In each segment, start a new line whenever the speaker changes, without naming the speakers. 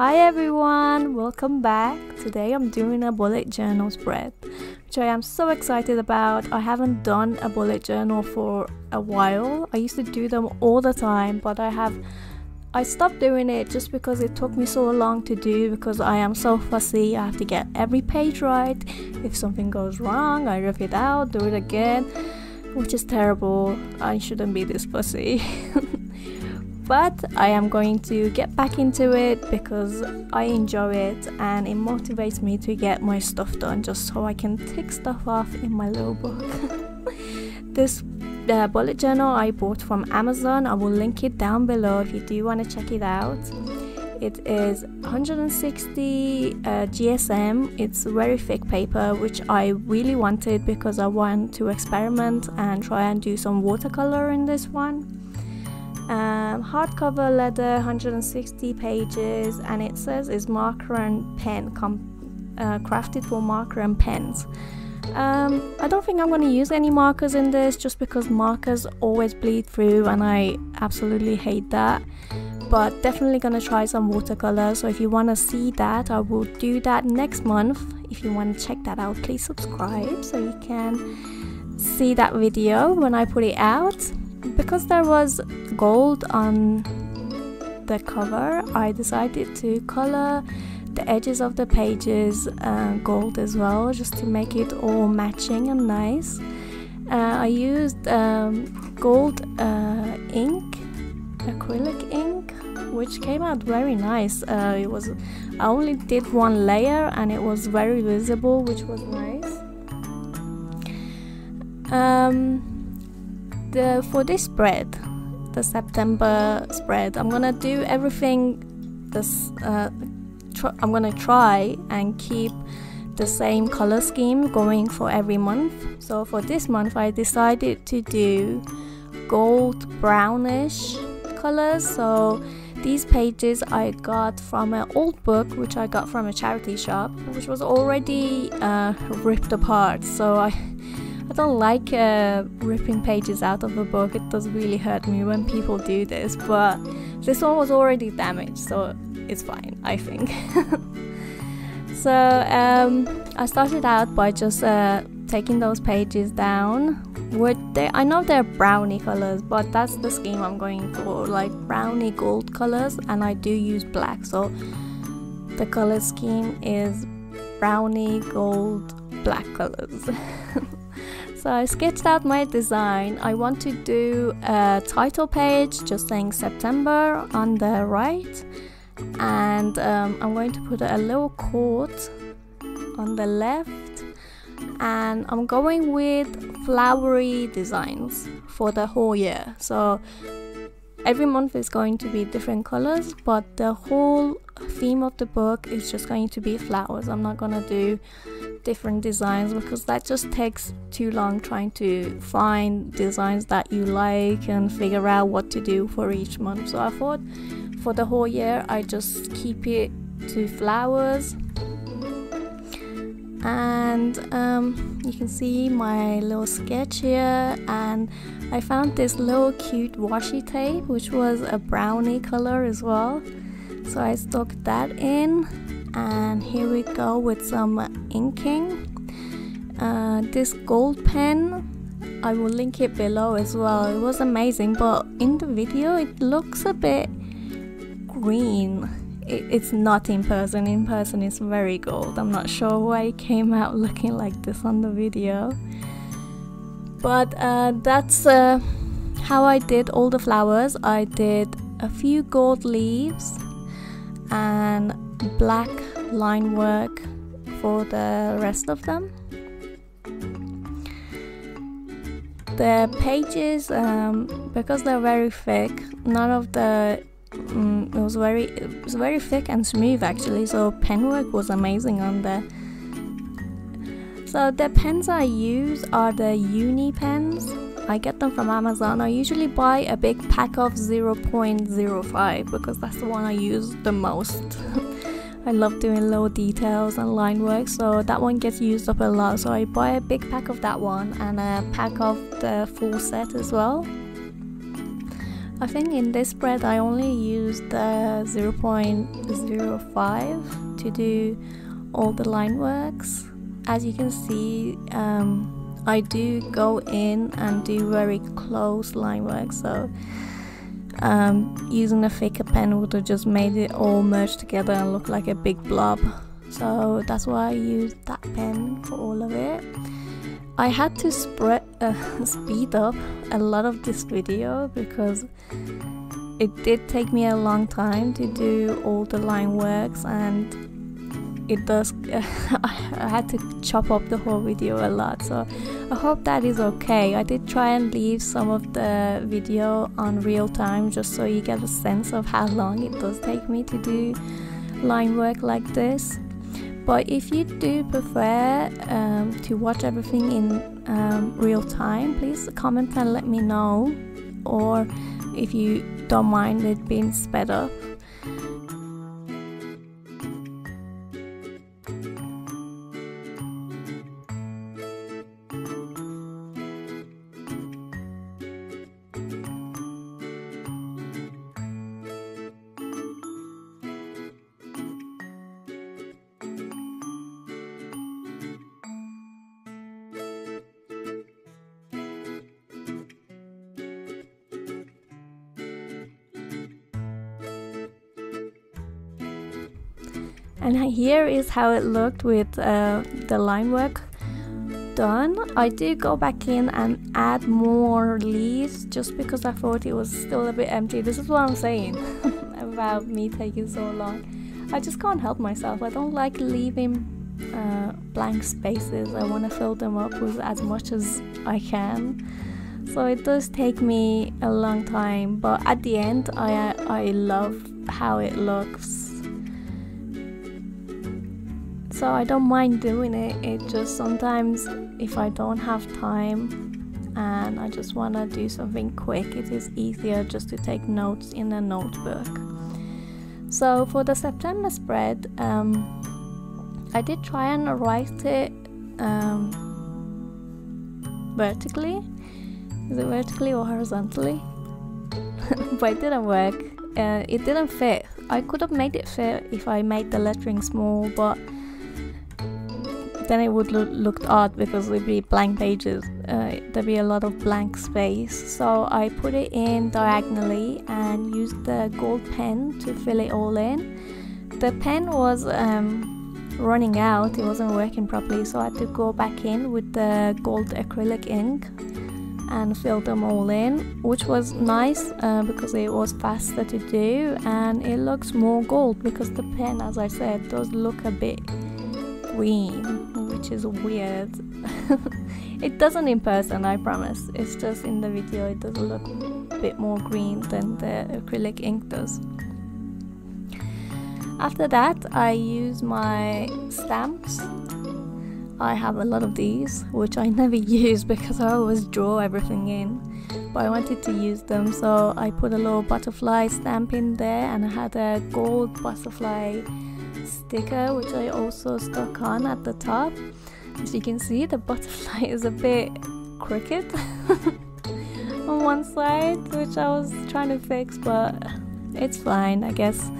Hi everyone, welcome back. Today I'm doing a bullet journal spread, which I am so excited about. I haven't done a bullet journal for a while. I used to do them all the time, but I have I stopped doing it just because it took me so long to do because I am so fussy. I have to get every page right. If something goes wrong, I rip it out, do it again, which is terrible. I shouldn't be this fussy. but I am going to get back into it because I enjoy it and it motivates me to get my stuff done just so I can tick stuff off in my little book. this uh, bullet journal I bought from Amazon, I will link it down below if you do want to check it out. It is 160 uh, GSM. It's very thick paper, which I really wanted because I want to experiment and try and do some watercolor in this one um, hardcover leather 160 pages and it says it's marker and pen uh, crafted for marker and pens. Um, I don't think I'm going to use any markers in this just because markers always bleed through and I absolutely hate that. But definitely going to try some watercolor so if you want to see that I will do that next month. If you want to check that out please subscribe so you can see that video when I put it out because there was gold on the cover I decided to color the edges of the pages uh, gold as well just to make it all matching and nice. Uh, I used um, gold uh, ink acrylic ink which came out very nice. Uh, it was I only did one layer and it was very visible which was nice. Um, the for this spread the September spread I'm gonna do everything this uh, I'm gonna try and keep the same color scheme going for every month. So for this month I decided to do gold brownish colors. So these pages I got from an old book which I got from a charity shop which was already uh, ripped apart. So I I don't like uh, ripping pages out of a book, it does really hurt me when people do this, but this one was already damaged, so it's fine, I think. so um, I started out by just uh, taking those pages down. Would they? I know they're brownie colors, but that's the scheme I'm going for, like brownie gold colors, and I do use black, so the color scheme is brownie gold black colors. So I sketched out my design. I want to do a title page just saying September on the right and um, I'm going to put a little quote on the left and I'm going with flowery designs for the whole year. So every month is going to be different colors but the whole theme of the book is just going to be flowers. I'm not gonna do different designs because that just takes too long trying to find designs that you like and figure out what to do for each month. So I thought for the whole year I just keep it to flowers and um, you can see my little sketch here. And I found this little cute washi tape which was a brownie color as well. So I stuck that in. And here we go with some inking. Uh, this gold pen I will link it below as well. It was amazing but in the video it looks a bit green it's not in person. In person it's very gold. I'm not sure why it came out looking like this on the video. But uh, that's uh, how I did all the flowers. I did a few gold leaves and black line work for the rest of them. The pages, um, because they're very thick, none of the um, it was very it was very thick and smooth actually. So pen work was amazing on there. So the pens I use are the Uni pens. I get them from Amazon. I usually buy a big pack of 0.05 because that's the one I use the most. I love doing little details and line work so that one gets used up a lot so I buy a big pack of that one and a pack of the full set as well I think in this spread I only used the 0.05 to do all the line works. As you can see, um, I do go in and do very close line work, so um, using a thicker pen would have just made it all merge together and look like a big blob. So that's why I used that pen for all of it. I had to spread uh, speed up a lot of this video because it did take me a long time to do all the line works and it does I had to chop up the whole video a lot. So I hope that is okay. I did try and leave some of the video on real time just so you get a sense of how long it does take me to do line work like this but if you do prefer um, to watch everything in um, real time please comment and let me know. Or if you don't mind it being sped up and here is how it looked with uh, the line work done. I did go back in and add more leaves just because I thought it was still a bit empty. This is what I'm saying about me taking so long. I just can't help myself. I don't like leaving uh, blank spaces. I want to fill them up with as much as I can. So it does take me a long time but at the end I, I love how it looks so I don't mind doing it. It just sometimes, if I don't have time and I just want to do something quick, it is easier just to take notes in a notebook. So for the September spread, um, I did try and write it um, vertically. Is it vertically or horizontally? but it didn't work. Uh, it didn't fit. I could have made it fit if I made the lettering small, but then it would look odd because it'd be blank pages. Uh, there'd be a lot of blank space. So I put it in diagonally and used the gold pen to fill it all in. The pen was um, running out, it wasn't working properly, so I had to go back in with the gold acrylic ink and fill them all in, which was nice uh, because it was faster to do and it looks more gold because the pen, as I said, does look a bit green which is weird. it doesn't in person, I promise. It's just in the video it does look a bit more green than the acrylic ink does. After that, I use my stamps. I have a lot of these, which I never use because I always draw everything in. But I wanted to use them, so I put a little butterfly stamp in there and I had a gold butterfly sticker which I also stuck on at the top. As you can see the butterfly is a bit crooked on one side which I was trying to fix but it's fine I guess.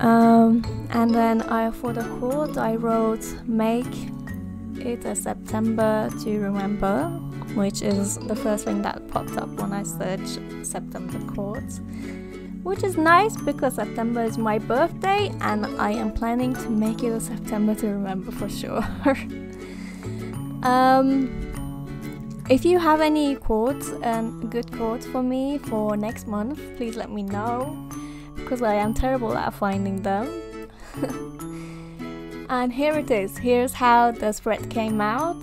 Um, and then I for the quote I wrote make it a September to remember which is the first thing that popped up when I searched September quotes which is nice because September is my birthday and I am planning to make it a September to remember for sure. um, if you have any quotes and good quotes for me for next month, please let me know because I am terrible at finding them. and here it is. Here's how the spread came out.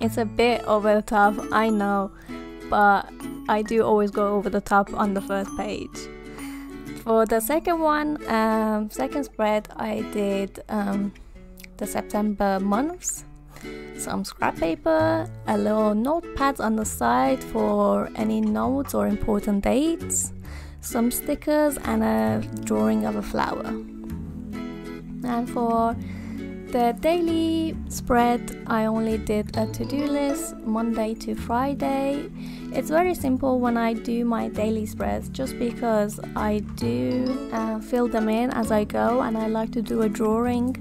It's a bit over the top, I know, but I do always go over the top on the first page. For the second one, um, second spread, I did um, the September months, some scrap paper, a little notepads on the side for any notes or important dates, some stickers, and a drawing of a flower. And for the daily spread, I only did a to do list Monday to Friday. It's very simple when I do my daily spreads just because I do uh, fill them in as I go and I like to do a drawing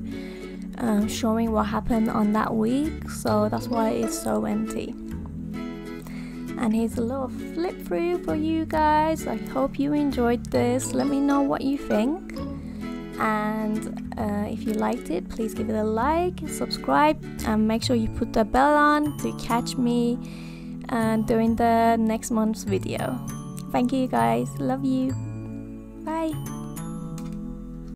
uh, showing what happened on that week, so that's why it's so empty. And here's a little flip through for you guys. I hope you enjoyed this. Let me know what you think and uh, if you liked it please give it a like subscribe. And make sure you put the bell on to catch me uh, during the next month's video. Thank you guys. Love you. Bye